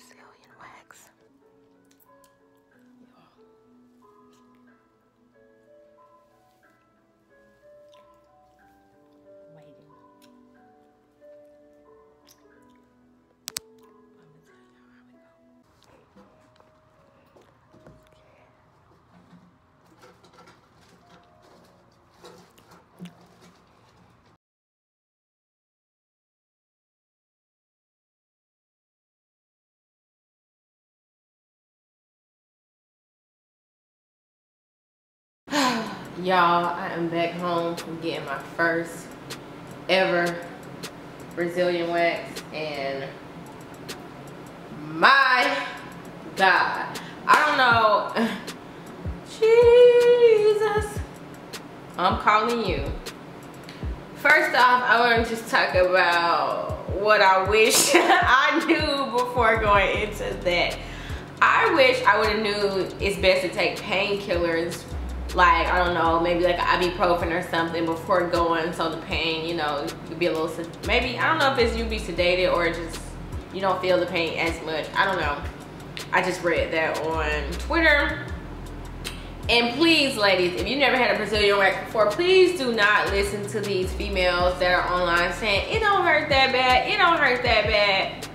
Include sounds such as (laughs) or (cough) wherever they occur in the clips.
Brazilian Y'all, I am back home from getting my first ever Brazilian wax and my God, I don't know. (laughs) Jesus, I'm calling you. First off, I want to just talk about what I wish (laughs) I knew before going into that. I wish I would have knew it's best to take painkillers like I don't know, maybe like ibuprofen or something before going, so the pain, you know, could be a little. Maybe I don't know if it's you be sedated or just you don't feel the pain as much. I don't know. I just read that on Twitter. And please, ladies, if you never had a Brazilian wax before, please do not listen to these females that are online saying it don't hurt that bad. It don't hurt that bad.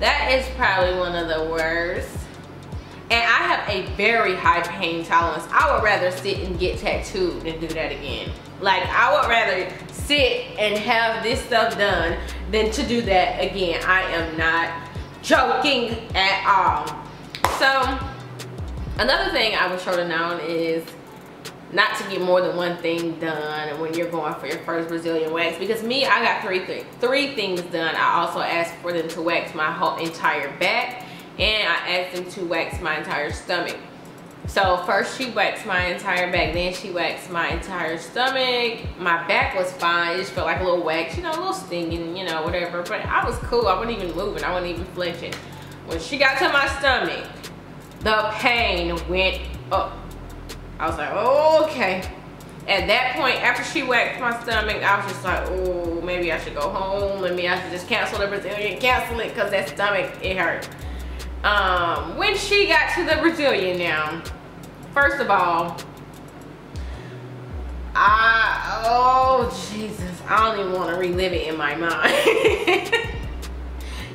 That is probably one of the worst and I have a very high pain tolerance. I would rather sit and get tattooed than do that again. Like I would rather sit and have this stuff done than to do that again. I am not joking at all. So another thing I was to known is not to get more than one thing done when you're going for your first Brazilian wax. Because me, I got three, th three things done. I also asked for them to wax my whole entire back and I asked them to wax my entire stomach. So first she waxed my entire back, then she waxed my entire stomach. My back was fine, it just felt like a little wax, you know, a little stinging, you know, whatever. But I was cool, I wasn't even moving, I wasn't even flinching. When she got to my stomach, the pain went up. I was like, oh, okay. At that point, after she waxed my stomach, I was just like, oh, maybe I should go home. Maybe I should just cancel the Brazilian, cancel it, because that stomach, it hurt. Um, when she got to the Brazilian now, first of all, I, oh Jesus, I don't even want to relive it in my mind. (laughs)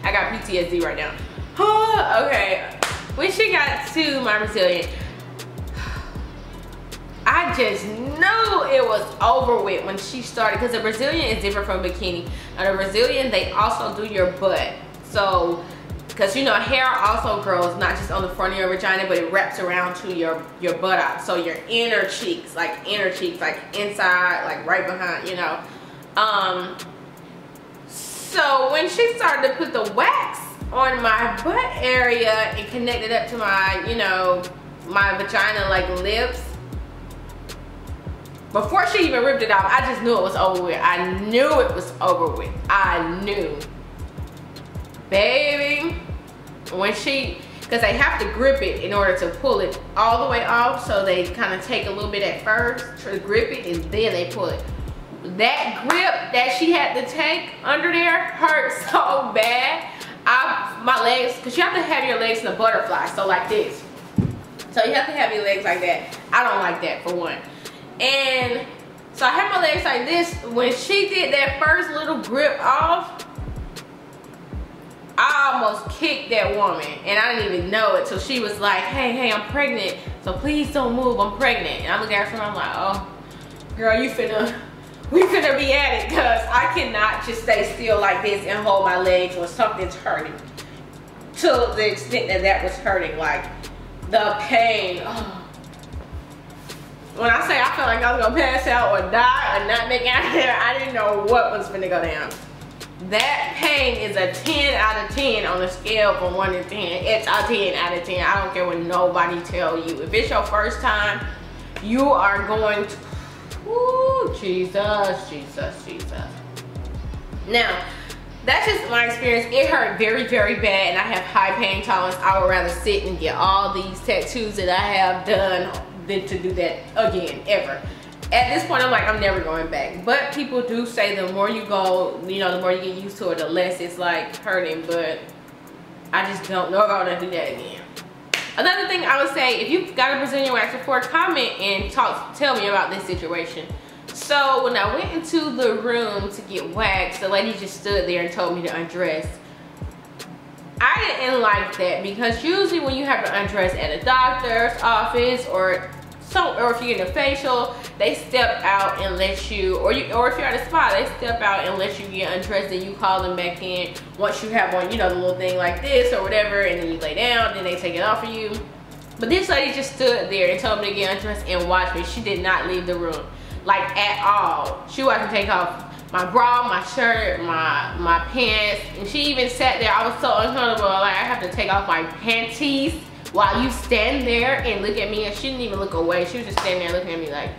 I got PTSD right now. Oh, okay, when she got to my Brazilian, I just knew it was over with when she started because the Brazilian is different from bikini. And the Brazilian, they also do your butt. So because you know hair also grows not just on the front of your vagina but it wraps around to your your buttock so your inner cheeks like inner cheeks like inside like right behind you know. Um so when she started to put the wax on my butt area and connected up to my you know my vagina like lips before she even ripped it off i just knew it was over with. I knew it was over with. I knew baby. When she because they have to grip it in order to pull it all the way off so they kind of take a little bit at first to grip it and then they pull it. That grip that she had to take under there hurt (laughs) so bad. I my legs because you have to have your legs in a butterfly so like this. So you have to have your legs like that. I don't like that for one. And so I had my legs like this. When she did that first little grip off almost kicked that woman and I didn't even know it. till she was like, hey, hey, I'm pregnant. So please don't move, I'm pregnant. And I'm looking at her and I'm like, oh, girl, you finna, we finna be at it because I cannot just stay still like this and hold my legs when something's hurting. To the extent that that was hurting, like the pain. Oh. When I say I felt like I was gonna pass out or die or not make out of there, I didn't know what was gonna go down that pain is a 10 out of 10 on a scale from 1 to 10. It's a 10 out of 10. I don't care what nobody tell you. If it's your first time, you are going to, ooh, Jesus, Jesus, Jesus. Now, that's just my experience. It hurt very, very bad and I have high pain tolerance. I would rather sit and get all these tattoos that I have done than to do that again, ever at this point I'm like I'm never going back but people do say the more you go you know the more you get used to it the less it's like hurting but I just don't know if I want to do that again. Another thing I would say, if you've got a Brazilian wax before, comment and talk, tell me about this situation. So when I went into the room to get waxed, the lady just stood there and told me to undress. I didn't like that because usually when you have to undress at a doctor's office or so, or if you're getting a facial, they step out and let you, or you, or if you're at a spa, they step out and let you get undressed and you call them back in once you have on, you know, the little thing like this or whatever, and then you lay down, then they take it off of you. But this lady just stood there and told me to get undressed and watch me. She did not leave the room, like at all. She wasn't take off my bra, my shirt, my my pants, and she even sat there. I was so uncomfortable, like I have to take off my panties while you stand there and look at me. And she didn't even look away. She was just standing there looking at me like.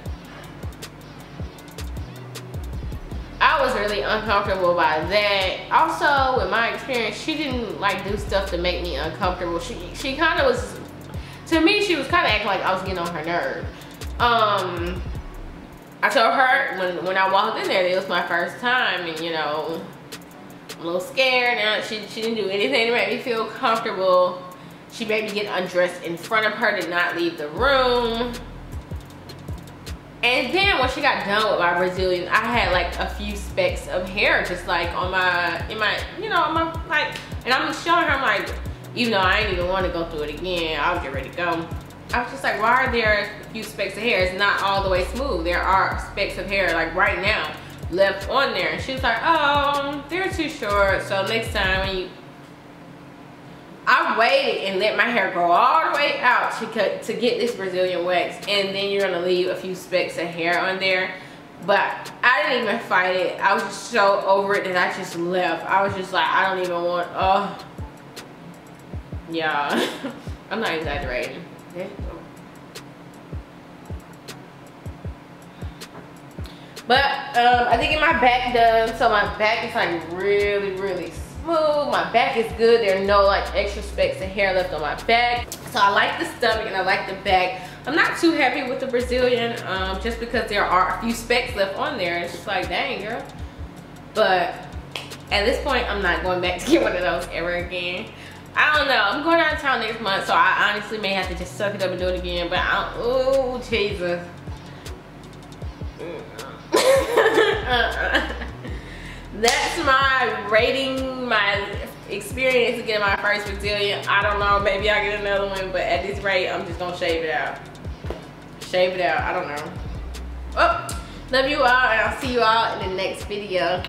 I was really uncomfortable by that. Also, with my experience, she didn't like do stuff to make me uncomfortable. She she kind of was, to me, she was kind of acting like I was getting on her nerve. Um, I told her when, when I walked in there, it was my first time and you know, I'm a little scared and she, she didn't do anything to make me feel comfortable. She made me get undressed in front of her, did not leave the room. And then when she got done with my Brazilian, I had like a few specks of hair just like on my, in my, you know, on my, like, and I'm just showing her, I'm like, even though I didn't even want to go through it again, I was get ready to go. I was just like, why are there a few specks of hair? It's not all the way smooth. There are specks of hair, like right now, left on there. And she was like, oh, they're too short. So next time when you, I waited and let my hair grow all the way out to cut, to get this Brazilian wax. And then you're gonna leave a few specks of hair on there. But I didn't even fight it. I was just so over it that I just left. I was just like, I don't even want, oh. Yeah, (laughs) I'm not exaggerating. But um, I think get my back done, so my back is like really, really smooth. My back is good. There are no like extra specks of hair left on my back. So I like the stomach and I like the back. I'm not too happy with the Brazilian um, just because there are a few specks left on there. It's just like, dang girl. But at this point, I'm not going back (laughs) to get one of those ever again. I don't know. I'm going out of town next month, so I honestly may have to just suck it up and do it again. But I don't, oh, Jesus. (laughs) (laughs) That's my rating, my experience getting my first Brazilian. I don't know, maybe I'll get another one, but at this rate, I'm just gonna shave it out. Shave it out, I don't know. Oh, love you all, and I'll see you all in the next video.